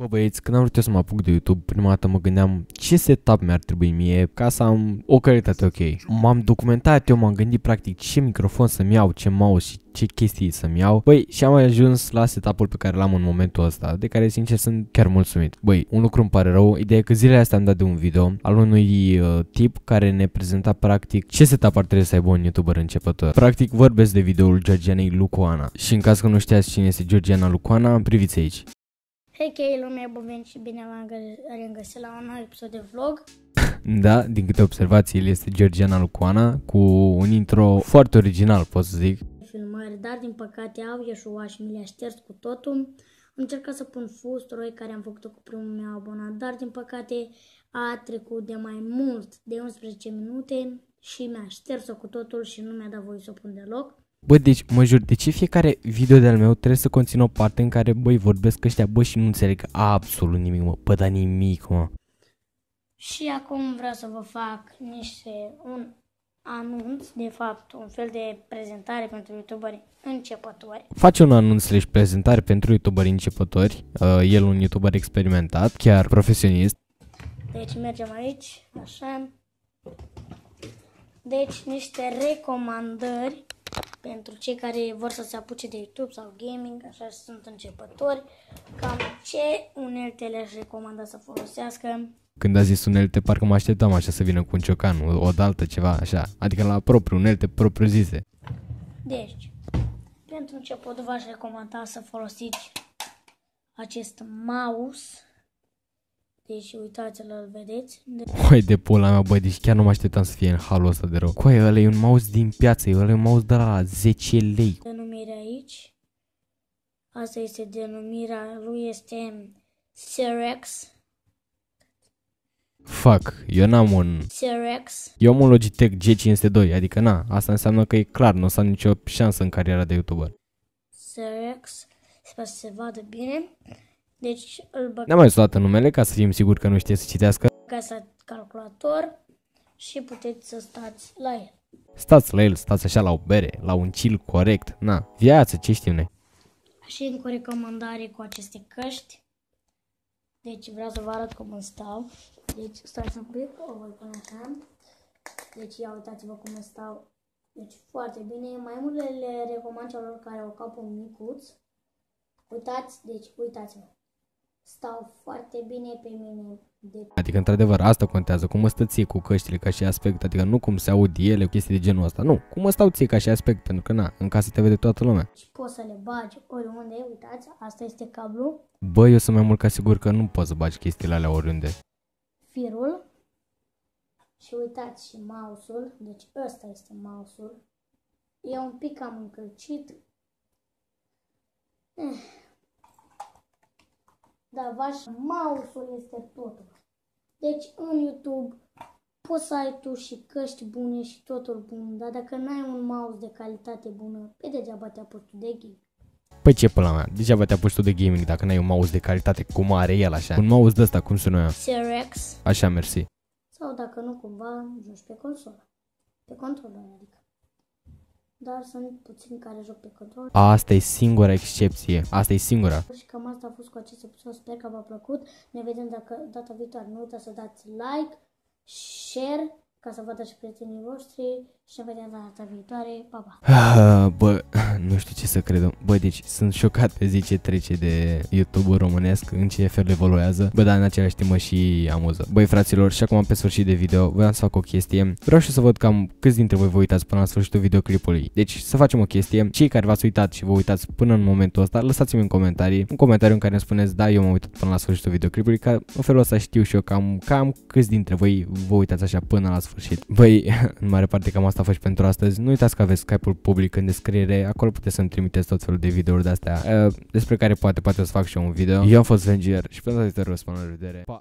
Bă băieți, când am vrut eu să mă apuc de YouTube, prima dată mă gândeam ce setup mi-ar trebui mie ca să am o calitate ok. M-am documentat, eu m-am gândit practic ce microfon să-mi iau, ce mouse și ce chestii să-mi iau. Băi, și am ajuns la setup-ul pe care l-am în momentul ăsta, de care sincer sunt chiar mulțumit. Băi, un lucru îmi pare rău, ideea e că zilele astea am dat de un video al unui uh, tip care ne prezenta practic ce setup ar trebui să aibă un YouTuber începător. Practic vorbesc de videoul Georgianei Lucoana. Și în caz că nu știați cine este Georgiana Lucoana, priviți aici. Hei, okay, lumea, bun venit și bine l-am regăsit la un nou episod de vlog. Da, din câte observații, el este Georgiana Lucoana cu un intro foarte original, pot să zic. Filmări, dar din păcate au ieșuat și mi le-a șters cu totul. Am încercat să pun fustroi care am făcut-o cu primul meu abonat, dar din păcate a trecut de mai mult de 11 minute și mi-a șters-o cu totul și nu mi-a dat voie să o pun deloc. Bă, deci, mă jur, de ce fiecare video de-al meu trebuie să conțină o parte în care, băi, vorbesc ăștia, bă, și nu înțeleg absolut nimic, mă, bă, da nimic, mă. Și acum vreau să vă fac niște, un anunț, de fapt, un fel de prezentare pentru youtuberi începători. Face un anunț slash prezentare pentru youtuberi începători, uh, el un youtuber experimentat, chiar profesionist. Deci mergem aici, așa. Deci niște recomandări pentru cei care vor să se apuce de YouTube sau gaming, așa sunt începători, cam ce unelte le-aș recomanda să folosească. Când a zis unelte, parcă mă așteptam așa să vină cu un ciocan, o, o daltă, ceva așa, adică la propriu, unelte propriu zise. Deci, pentru început v-aș recomanda să folosiți acest mouse deci uitați-l, îl vedeți? De... Păi de pula mea, băi, deci chiar nu mă așteptam să fie în halul ăsta de rău. Coai, ăla e un mouse din piață, ăla e un mouse de la 10 lei. Denumirea aici. Asta este denumirea lui, este Cerex. Fuck, eu n-am un... Cerex. Eu am un Logitech G502, adică na, asta înseamnă că e clar, nu o să am nicio șansă în cariera de YouTuber. Cerex, sper să se vadă bine. Deci îl băg... Ne-am mai sunat numele ca să fim siguri că nu știe să citească. Gasa calculator și puteți să stați la el. Stați la el, stați așa la o bere, la un chill corect. Na, viață, ce știm noi. Și încă o recomandare cu aceste căști. Deci vreau să vă arăt cum îmi stau. Deci stați un pic, o voi pune așa. Deci ia uitați-vă cum îmi stau. Deci foarte bine. Mai multe le recomand celor care au capul micuț. Uitați, deci uitați-vă stau foarte bine pe mine. De... Adică, într-adevăr, asta contează, cum mă stă ție cu căștile ca și aspect, adică nu cum se aud ele, chestii de genul ăsta, nu, cum mă stau ție ca și aspect, pentru că, na, în casă te vede toată lumea. Și poți să le bagi oriunde, uitați, asta este cablu. Bă, eu sunt mai mult ca sigur că nu poți să bagi chestiile alea oriunde. Firul. Și uitați și mouse-ul, deci ăsta este mouse-ul. E un pic cam încălcit. Eh dar vaș mouse-ul este totul. Deci în YouTube poți să ai tu și căști bune și totul bun, dar dacă n-ai un mouse de calitate bună, pe degeaba te apuci tu de game. Păi ce până la mea, degeaba te apuci tu de gaming dacă n-ai un mouse de calitate cum are el așa. Un mouse de ăsta, cum sună ea? Cerex. Așa, mersi. Sau dacă nu cumva, joci pe consolă. Pe controller, adică dar sunt puțini care joc pe control. Asta e singura excepție. Asta e singura. Și cam asta a fost cu acest episod. Sper că v-a plăcut. Ne vedem dacă data viitoare. Nu uitați să dați like, share ca să vadă și prietenii voștri și ne vedem data viitoare. Pa, pa! Ah, bă, nu știu ce să cred. Bă, deci sunt șocat pe zi ce trece de YouTube românesc, în ce fel evoluează. Bă, dar în același timp mă și amuză. Băi, fraților, și acum pe sfârșit de video, vreau să fac o chestie. Vreau și să văd cam câți dintre voi vă uitați până la sfârșitul videoclipului. Deci să facem o chestie. Cei care v-ați uitat și vă uitați până în momentul ăsta, lăsați-mi în comentarii, un comentariu în care îmi spuneți, da, eu m-am uitat până la sfârșitul videoclipului, ca în felul ăsta știu și eu cam, cam câți dintre voi vă uitați așa până la sfârșit. Băi, în mare parte cam asta a fost pentru astăzi. Nu uitați că aveți Skype-ul public în descriere, acolo puteți să-mi trimiteți tot felul de videouri de astea, uh, despre care poate poate să fac și eu un video. Eu am fost Venger și pentru data viitoare vă spun la revedere. Pa!